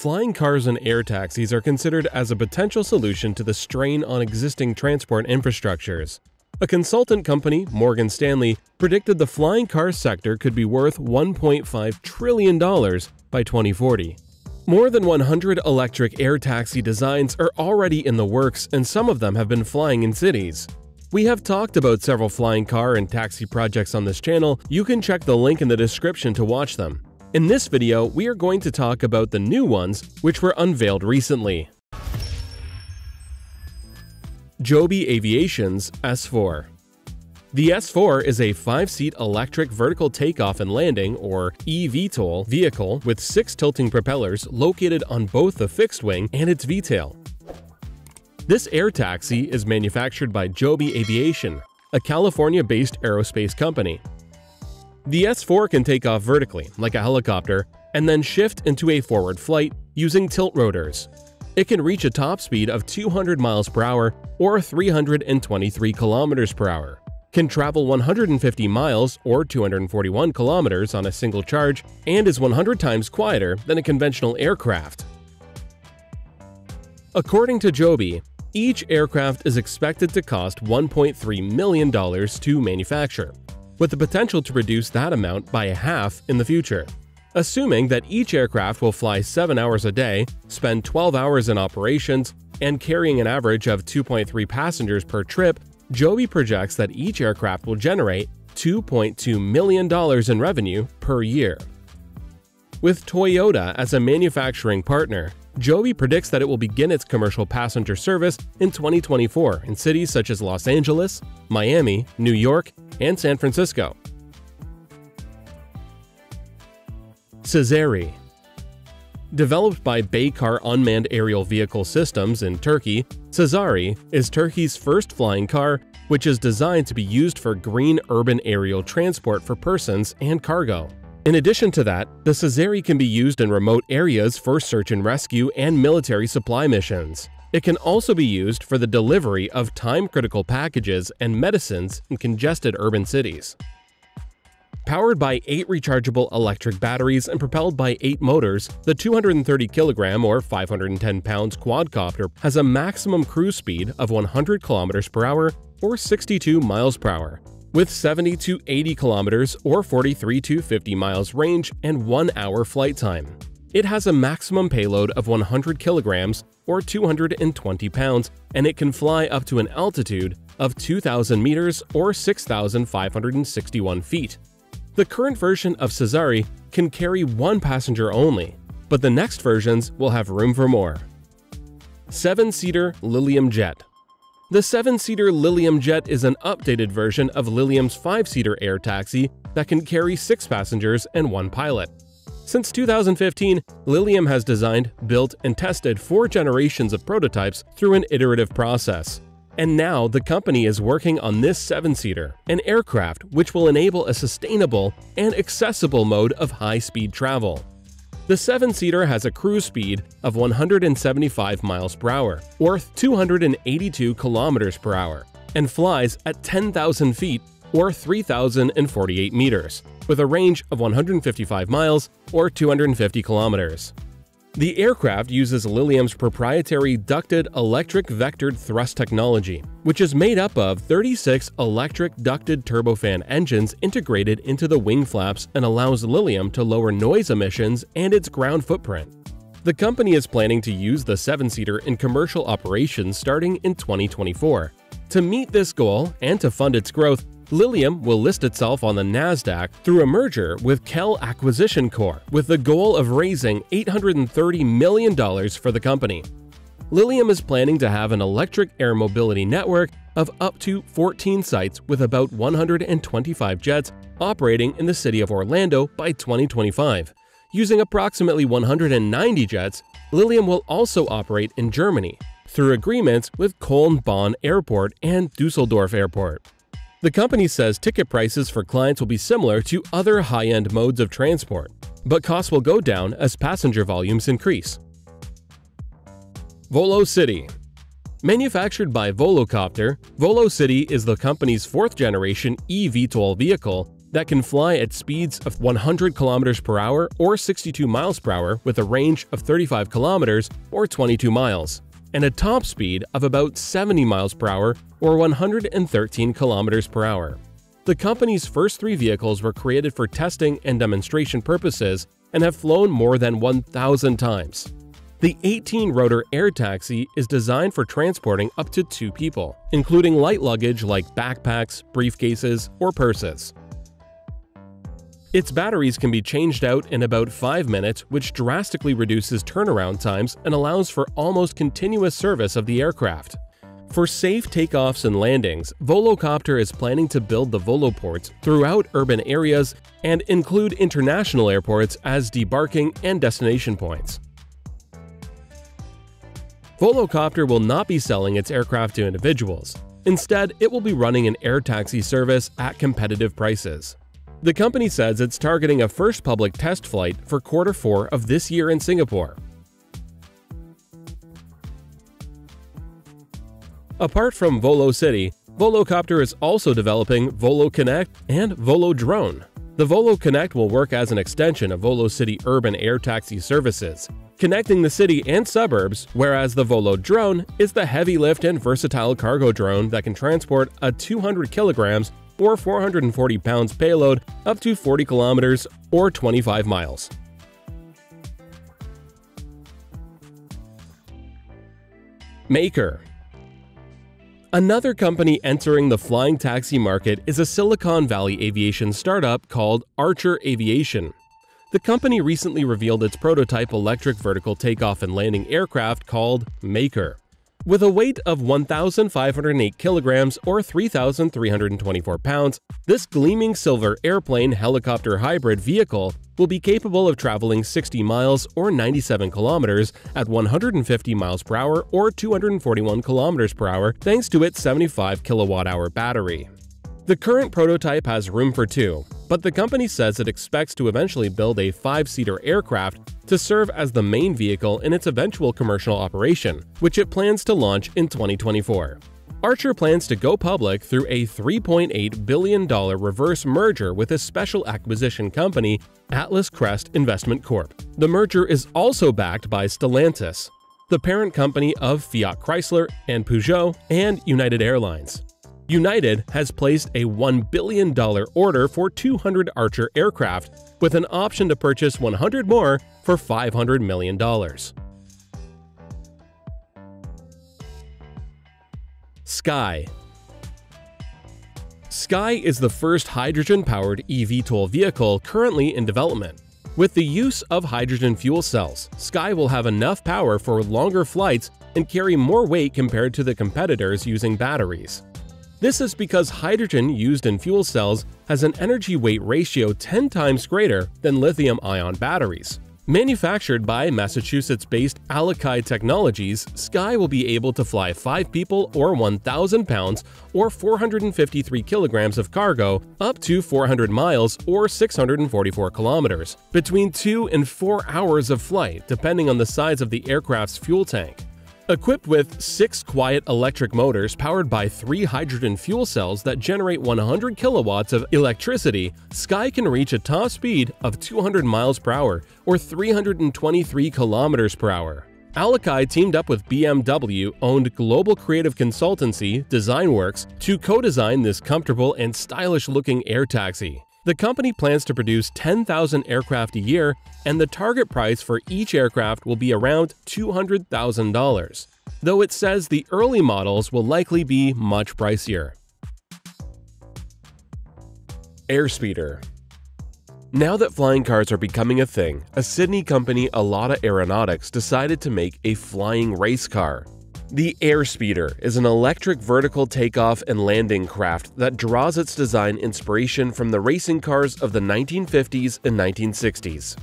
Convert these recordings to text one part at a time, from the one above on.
Flying cars and air taxis are considered as a potential solution to the strain on existing transport infrastructures. A consultant company, Morgan Stanley, predicted the flying car sector could be worth $1.5 trillion by 2040. More than 100 electric air taxi designs are already in the works, and some of them have been flying in cities. We have talked about several flying car and taxi projects on this channel, you can check the link in the description to watch them. In this video, we are going to talk about the new ones which were unveiled recently. Joby Aviation's S4 The S4 is a 5-seat electric vertical takeoff and landing or eVTOL vehicle with 6 tilting propellers located on both the fixed wing and its V-tail. This air taxi is manufactured by Joby Aviation, a California-based aerospace company. The S4 can take off vertically, like a helicopter, and then shift into a forward flight using tilt rotors. It can reach a top speed of 200 miles per hour or 323 kilometers per hour, can travel 150 miles or 241 kilometers on a single charge, and is 100 times quieter than a conventional aircraft. According to Joby, each aircraft is expected to cost $1.3 million to manufacture, with the potential to reduce that amount by a half in the future. Assuming that each aircraft will fly 7 hours a day, spend 12 hours in operations, and carrying an average of 2.3 passengers per trip, Joby projects that each aircraft will generate $2.2 million in revenue per year. With Toyota as a manufacturing partner, Joby predicts that it will begin its commercial passenger service in 2024 in cities such as Los Angeles, Miami, New York, and San Francisco. Cezeri Developed by Baykar Unmanned Aerial Vehicle Systems in Turkey, Cezeri is Turkey's first flying car which is designed to be used for green urban aerial transport for persons and cargo. In addition to that, the Cezeri can be used in remote areas for search and rescue and military supply missions. It can also be used for the delivery of time-critical packages and medicines in congested urban cities. Powered by 8 rechargeable electric batteries and propelled by 8 motors, the 230 kg or 510 pounds quadcopter has a maximum cruise speed of 100 km per hour or 62 miles per hour, with 70 to 80 kilometers or 43 to 50 miles range and 1 hour flight time. It has a maximum payload of 100 kilograms or 220 pounds, and it can fly up to an altitude of 2,000 meters or 6,561 feet. The current version of Cezeri can carry one passenger only, but the next versions will have room for more. 7-seater Lilium Jet The 7-seater Lilium Jet is an updated version of Lilium's 5-seater air taxi that can carry 6 passengers and 1 pilot. Since 2015, Lilium has designed, built, and tested four generations of prototypes through an iterative process. And now the company is working on this 7-seater, an aircraft which will enable a sustainable and accessible mode of high-speed travel. The 7-seater has a cruise speed of 175 miles per hour, or 282 kilometers per hour, and flies at 10,000 feet or 3,048 meters, with a range of 155 miles or 250 kilometers. The aircraft uses Lilium's proprietary ducted electric vectored thrust technology, which is made up of 36 electric ducted turbofan engines integrated into the wing flaps and allows Lilium to lower noise emissions and its ground footprint. The company is planning to use the 7-seater in commercial operations starting in 2024. To meet this goal and to fund its growth, Lilium will list itself on the NASDAQ through a merger with Qell Acquisition Corp, with the goal of raising $830 million for the company. Lilium is planning to have an electric air mobility network of up to 14 sites with about 125 jets operating in the city of Orlando by 2025. Using approximately 190 jets, Lilium will also operate in Germany through agreements with Köln-Bonn Airport and Dusseldorf Airport. The company says ticket prices for clients will be similar to other high-end modes of transport, but costs will go down as passenger volumes increase. VoloCity Manufactured by Volocopter, VoloCity is the company's fourth-generation eVTOL vehicle that can fly at speeds of 100 km per hour or 62 miles per hour with a range of 35 km or 22 miles, and a top speed of about 70 miles per hour or 113 kilometers per hour. The company's first three vehicles were created for testing and demonstration purposes and have flown more than 1,000 times. The 18-rotor air taxi is designed for transporting up to two people, including light luggage like backpacks, briefcases, or purses. Its batteries can be changed out in about 5 minutes, which drastically reduces turnaround times and allows for almost continuous service of the aircraft. For safe takeoffs and landings, Volocopter is planning to build the Voloports throughout urban areas and include international airports as debarking and destination points. Volocopter will not be selling its aircraft to individuals. Instead, it will be running an air taxi service at competitive prices. The company says it's targeting a first public test flight for quarter 4 of this year in Singapore. Apart from Volo City, Volocopter is also developing Volo Connect and Volo Drone. The Volo Connect will work as an extension of Volo City urban air taxi services, connecting the city and suburbs, whereas the Volo drone is the heavy lift and versatile cargo drone that can transport a 200 kilograms or 440 pounds payload up to 40 kilometers or 25 miles. Maker Another company entering the flying taxi market is a Silicon Valley aviation startup called Archer Aviation. The company recently revealed its prototype electric vertical takeoff and landing aircraft called Maker. With a weight of 1,508 kilograms or 3,324 pounds, this gleaming silver airplane helicopter hybrid vehicle will be capable of traveling 60 miles or 97 kilometers at 150 miles per hour or 241 kilometers per hour thanks to its 75 kilowatt hour battery. The current prototype has room for two, but the company says it expects to eventually build a five-seater aircraft to serve as the main vehicle in its eventual commercial operation, which it plans to launch in 2024. Archer plans to go public through a $3.8 billion reverse merger with a special acquisition company, Atlas Crest Investment Corp. The merger is also backed by Stellantis, the parent company of Fiat Chrysler and Peugeot and United Airlines. United has placed a $1 billion order for 200 Archer aircraft, with an option to purchase 100 more for $500 million. Skai Skai is the first hydrogen-powered eVTOL vehicle currently in development. With the use of hydrogen fuel cells, Skai will have enough power for longer flights and carry more weight compared to the competitors using batteries. This is because hydrogen used in fuel cells has an energy-weight ratio 10 times greater than lithium-ion batteries. Manufactured by Massachusetts-based Alakai Technologies, Skai will be able to fly 5 people or 1,000 pounds or 453 kilograms of cargo up to 400 miles or 644 kilometers, between 2 and 4 hours of flight depending on the size of the aircraft's fuel tank. Equipped with six quiet electric motors powered by three hydrogen fuel cells that generate 100 kilowatts of electricity, Skai can reach a top speed of 200 miles per hour or 323 kilometers per hour. Alakai teamed up with BMW-owned global creative consultancy DesignWorks to co-design this comfortable and stylish-looking air taxi. The company plans to produce 10,000 aircraft a year, and the target price for each aircraft will be around $200,000, though it says the early models will likely be much pricier. Airspeeder Now that flying cars are becoming a thing, a Sydney company Alauda Aeronautics decided to make a flying race car. The Airspeeder is an electric vertical takeoff and landing craft that draws its design inspiration from the racing cars of the 1950s and 1960s.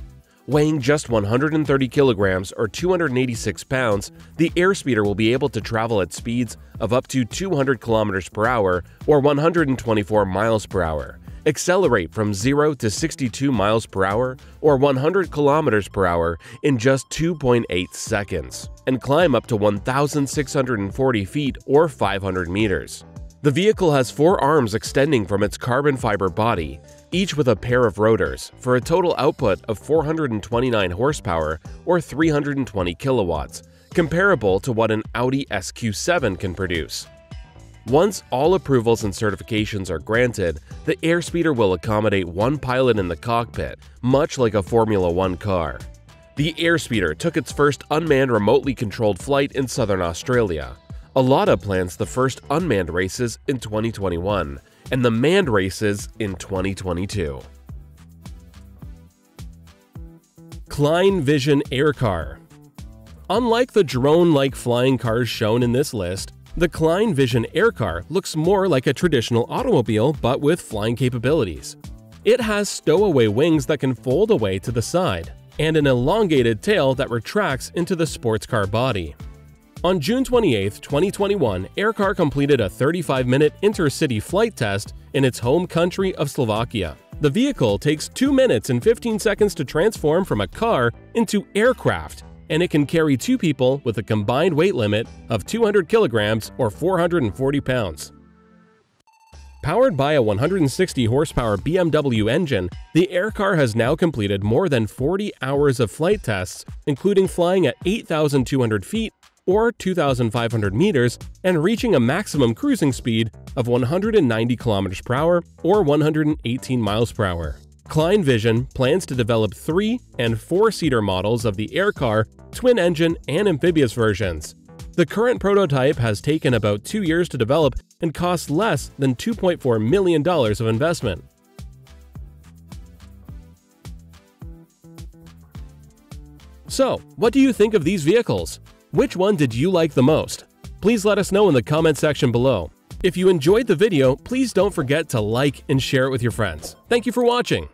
Weighing just 130 kilograms or 286 pounds, the Airspeeder will be able to travel at speeds of up to 200 kilometers per hour or 124 miles per hour, accelerate from 0 to 62 miles per hour or 100 kilometers per hour in just 2.8 seconds, and climb up to 1,640 feet or 500 meters. The vehicle has four arms extending from its carbon fiber body, each with a pair of rotors, for a total output of 429 horsepower or 320 kilowatts, comparable to what an Audi SQ7 can produce. Once all approvals and certifications are granted, the airspeeder will accommodate one pilot in the cockpit, much like a Formula One car. The airspeeder took its first unmanned remotely controlled flight in southern Australia. Alauda plans the first unmanned races in 2021 and the manned races in 2022. Klein Vision Air Car Unlike the drone-like flying cars shown in this list, the Klein Vision Air Car looks more like a traditional automobile but with flying capabilities. It has stowaway wings that can fold away to the side, and an elongated tail that retracts into the sports car body. On June 28, 2021, Aircar completed a 35-minute intercity flight test in its home country of Slovakia. The vehicle takes 2 minutes and 15 seconds to transform from a car into aircraft and it can carry two people with a combined weight limit of 200 kilograms or 440 pounds. Powered by a 160 horsepower BMW engine, the Aircar has now completed more than 40 hours of flight tests, including flying at 8,200 feet or 2,500 meters and reaching a maximum cruising speed of 190 km per hour or 118 miles per hour. Klein Vision plans to develop three and four-seater models of the Aircar twin engine, and amphibious versions. The current prototype has taken about two years to develop and costs less than $2.4 million of investment. So, what do you think of these vehicles? Which one did you like the most? Please let us know in the comment section below. If you enjoyed the video, please don't forget to like and share it with your friends. Thank you for watching.